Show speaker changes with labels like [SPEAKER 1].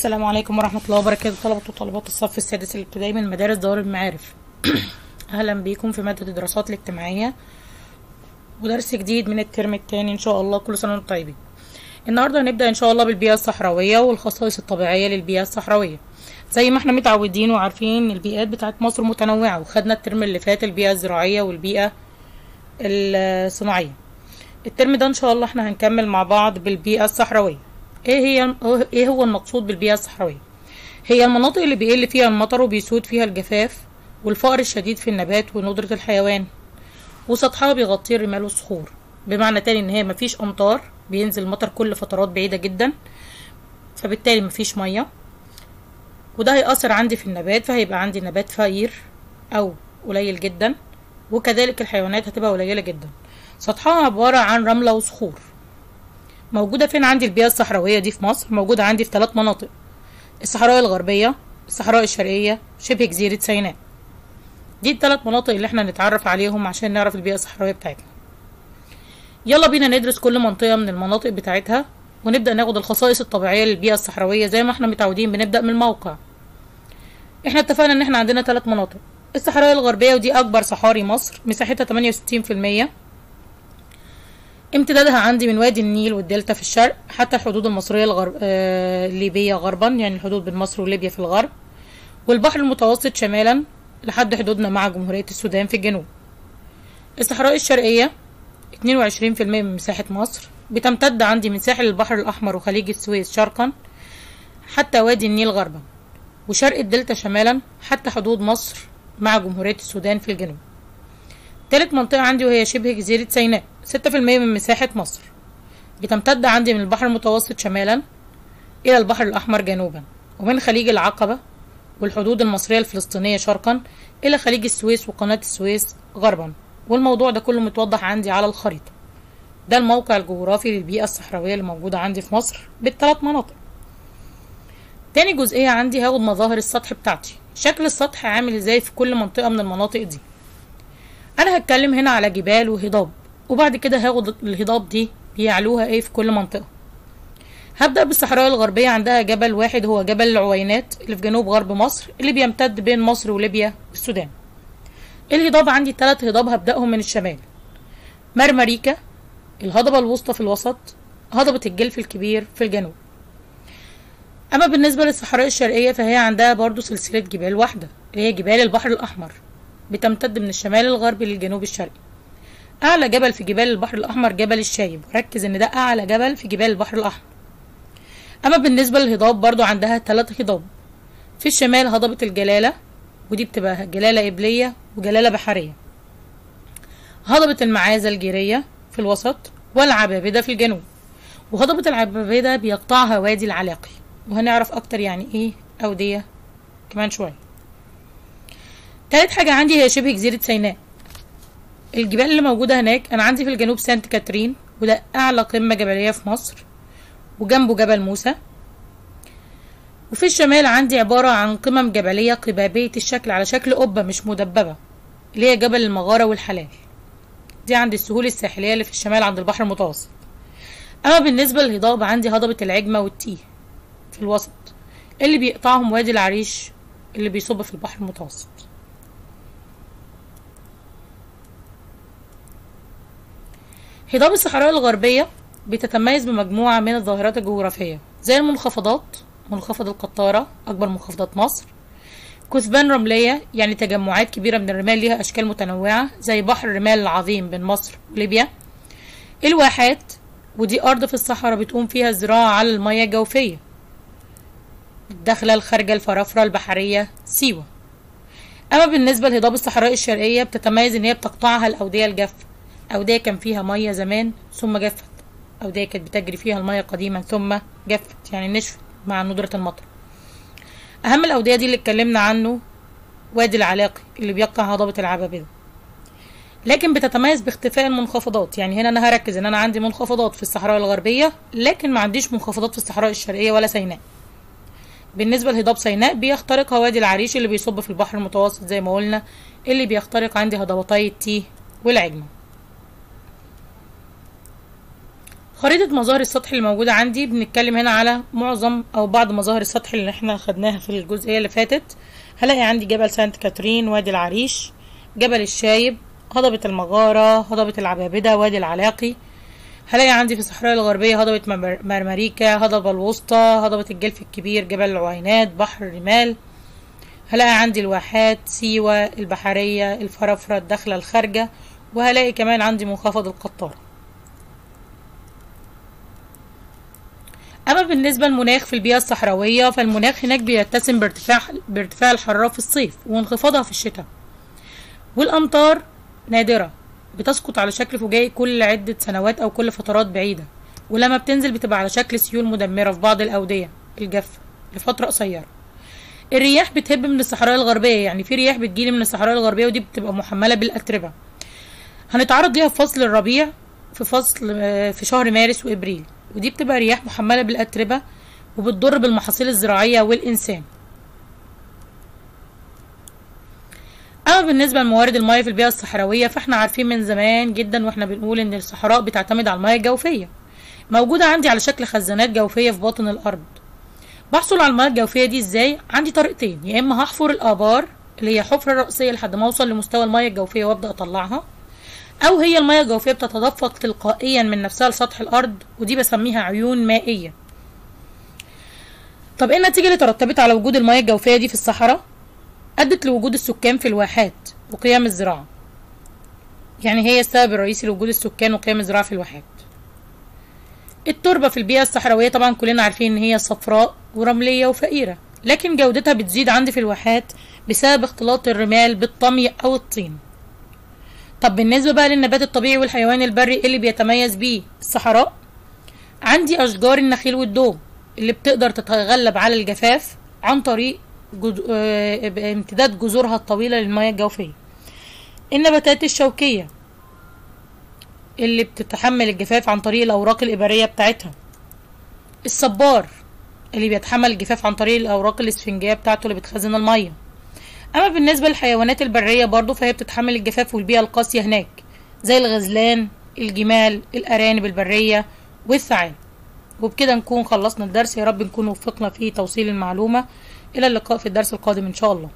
[SPEAKER 1] السلام عليكم ورحمة الله وبركاته. طلبة وطالبات الصف السادس الابتدائي من مدارس دار المعارف. أهلا بيكم في مادة الدراسات الاجتماعية. ودرس جديد من الترم التاني إن شاء الله كل سنة وأنتم طيبين. النهاردة هنبدأ إن شاء الله بالبيئة الصحراوية والخصائص الطبيعية للبيئة الصحراوية. زي ما إحنا متعودين وعارفين البيئات بتاعت مصر متنوعة وخدنا الترم اللي فات البيئة الزراعية والبيئة الصناعية. الترم ده إن شاء الله إحنا هنكمل مع بعض بالبيئة الصحراوية. إيه هي إيه هو المقصود بالبيئة الصحراوية؟ هي المناطق اللي بيقل فيها المطر وبيسود فيها الجفاف والفقر الشديد في النبات وندرة الحيوان. وسطحها بيغطيه الرمال والصخور. بمعنى تاني إن هي مفيش أمطار بينزل مطر كل فترات بعيدة جدا فبالتالي مفيش مية. وده هيأثر عندي في النبات فهيبقى عندي نبات فقير أو قليل جدا وكذلك الحيوانات هتبقى قليلة جدا. سطحها عبارة عن رملة وصخور. موجودة فين عندي البيئة الصحراوية دي في مصر؟ موجودة عندي في ثلاث مناطق. الصحراء الغربية الصحراء الشرقية شبه جزيرة سيناء. دي الثلاث مناطق اللي إحنا نتعرف عليهم عشان نعرف البيئة الصحراوية بتاعتنا. يلا بينا ندرس كل منطقة من المناطق بتاعتها ونبدأ ناخد الخصائص الطبيعية للبيئة الصحراوية زي ما إحنا متعودين بنبدأ من الموقع. إحنا اتفقنا ان إحنا عندنا ثلاث مناطق. الصحراء الغربية ودي أكبر صحاري مصر مساحتها 68% امتدادها عندي من وادي النيل والدلتا في الشرق حتى الحدود المصرية الغرب... آه... الليبية غربا يعني الحدود بين مصر وليبيا في الغرب. والبحر المتوسط شمالا لحد حدودنا مع جمهورية السودان في الجنوب. الصحراء الشرقية 22% من مساحة مصر. بتمتد عندي من ساحل البحر الأحمر وخليج السويس شرقا حتى وادي النيل غربا. وشرق الدلتا شمالا حتى حدود مصر مع جمهورية السودان في الجنوب. تالت منطقة عندي وهي شبه جزيرة سيناء. ستة في المية من مساحة مصر. بتمتد عندي من البحر المتوسط شمالا إلى البحر الأحمر جنوبا ومن خليج العقبة والحدود المصرية الفلسطينية شرقا إلى خليج السويس وقناة السويس غربا. والموضوع ده كله متوضح عندي على الخريطة. ده الموقع الجغرافي للبيئة الصحراوية اللي موجودة عندي في مصر بالثلاث مناطق. تاني جزئية عندي هاخد مظاهر السطح بتاعتي. شكل السطح عامل إزاي في كل منطقة من المناطق دي؟ أنا هتكلم هنا على جبال وهضاب. وبعد كده هاخد الهضاب دي بيعلوها إيه في كل منطقة. هبدأ بالصحراء الغربية عندها جبل واحد هو جبل العوينات اللي في جنوب غرب مصر اللي بيمتد بين مصر وليبيا والسودان الهضاب عندي تلات هضاب هبدأهم من الشمال. مرمريكا الهضبة الوسطى في الوسط هضبة الجلف الكبير في الجنوب. أما بالنسبة للصحراء الشرقية فهي عندها برضو سلسلة جبال واحدة اللي هي جبال البحر الأحمر بتمتد من الشمال الغربي للجنوب الشرقي. أعلى جبل في جبال البحر الأحمر جبل الشايب. ركز إن ده أعلى جبل في جبال البحر الأحمر. أما بالنسبة للهضاب برضو عندها ثلاث هضاب. في الشمال هضبة الجلالة ودي بتبقى جلالة إبلية وجلالة بحرية. هضبة المعازة الجيرية في الوسط والعبابدة في الجنوب. وهضبة العبابدة بيقطعها وادي العلاقي. وهنعرف أكتر يعني إيه أودية كمان شوية. تالت حاجة عندي هي شبه جزيرة سيناء. الجبال اللي موجودة هناك أنا عندي في الجنوب سانت كاترين وده أعلى قمة جبلية في مصر وجنبه جبل موسى. وفي الشمال عندي عبارة عن قمم جبلية قبابية الشكل على شكل قبة مش مدببة اللي هي جبل المغارة والحلال. دي عند السهول الساحلية اللي في الشمال عند البحر المتوسط. أما بالنسبة للهضاب عندي هضبة العجمة والتيه في الوسط اللي بيقطعهم وادي العريش اللي بيصب في البحر المتوسط. هضاب الصحراء الغربية بتتميز بمجموعة من الظاهرات الجغرافية زي المنخفضات منخفض القطارة أكبر منخفضات مصر كثبان رملية يعني تجمعات كبيرة من الرمال ليها أشكال متنوعة زي بحر الرمال العظيم بين مصر وليبيا. الواحات ودي أرض في الصحراء بتقوم فيها الزراعة على المياه الجوفية الداخلة الخارجة الفرافرة البحرية سيوة. أما بالنسبة لهضاب الصحراء الشرقية بتتميز إن هي بتقطعها الأودية الجافة. أودية كان فيها مية زمان ثم جفت. أودية كانت بتجري فيها المية قديما ثم جفت يعني نشفت مع ندرة المطر. أهم الأودية دي اللي اتكلمنا عنه وادي العلاقي اللي بيقطع هضبة العبابدة لكن بتتميز باختفاء المنخفضات. يعني هنا أنا هركز إن أنا عندي منخفضات في الصحراء الغربية لكن ما عنديش منخفضات في الصحراء الشرقية ولا سيناء. بالنسبة لهضاب سيناء بيخترقها وادي العريش اللي بيصب في البحر المتوسط زي ما قلنا اللي بيخترق عندي هضبتي التيه والعجمة. خريطة مظاهر السطح اللي موجودة عندي بنتكلم هنا على معظم أو بعض مظاهر السطح اللي إحنا خدناها في الجزئية اللي فاتت. هلاقي عندي جبل سانت كاترين وادي العريش جبل الشايب هضبة المغارة هضبة العبابدة وادي العلاقي. هلاقي عندي في الصحراء الغربية هضبة مر- مرمريكا هضبة الوسطى هضبة الجلف الكبير جبل العوينات بحر الرمال. هلاقي عندي الواحات سيوة البحرية الفرافرة الداخلة الخارجة وهلاقي كمان عندي منخفض القطارة أما بالنسبة للمناخ في البيئة الصحراوية فالمناخ هناك بيتسم بارتفاع بارتفاع الحرارة في الصيف وانخفاضها في الشتاء. والأمطار نادرة بتسقط على شكل فجائي كل عدة سنوات أو كل فترات بعيدة ولما بتنزل بتبقى على شكل سيول مدمرة في بعض الأودية الجافة لفترة قصيرة. الرياح بتهب من الصحراء الغربية يعني في رياح بتجيلي من الصحراء الغربية ودي بتبقى محملة بالأتربة. هنتعرض ليها في فصل الربيع في فصل آه، في شهر مارس وإبريل. ودي بتبقى رياح محملة بالأتربة وبتضر بالمحاصيل الزراعية والإنسان. أما بالنسبة لموارد المياه في البيئة الصحراوية فإحنا عارفين من زمان جدا وإحنا بنقول إن الصحراء بتعتمد على المياه الجوفية. موجودة عندي على شكل خزانات جوفية في باطن الأرض. بحصل على المياه الجوفية دي إزاي؟ عندي طريقتين. يا إما هحفر الآبار اللي هي حفرة رأسية لحد ما أوصل لمستوى المياه الجوفية وأبدأ أطلعها. أو هي المياه الجوفية بتتدفق تلقائيا من نفسها لسطح الأرض ودي بسميها عيون مائية. طب إيه النتيجة اللي ترتبت على وجود المياه الجوفية دي في الصحراء؟ أدت لوجود السكان في الواحات وقيام الزراعة. يعني هي السبب الرئيسي لوجود السكان وقيام الزراعة في الواحات. التربة في البيئة الصحراوية طبعا كلنا عارفين إن هي صفراء ورملية وفقيرة لكن جودتها بتزيد عندي في الواحات بسبب اختلاط الرمال بالطمي أو الطين. طب بالنسبة بقى للنبات الطبيعي والحيوان البري إيه اللي بيتميز بيه؟ الصحراء. عندي أشجار النخيل والدوم اللي بتقدر تتغلب على الجفاف عن طريق جد... آه، امتداد جذورها الطويلة للمياه الجوفية. النباتات الشوكية اللي بتتحمل الجفاف عن طريق الأوراق الإبرية بتاعتها. الصبار اللي بيتحمل الجفاف عن طريق الأوراق الإسفنجية بتاعته اللي بتخزن المية. أما بالنسبة للحيوانات البرية برضو فهي بتتحمل الجفاف والبيئة القاسية هناك زي الغزلان الجمال الأرانب البرية والثعالب وبكده نكون خلصنا الدرس يا رب نكون وفقنا في توصيل المعلومة. إلى اللقاء في الدرس القادم إن شاء الله.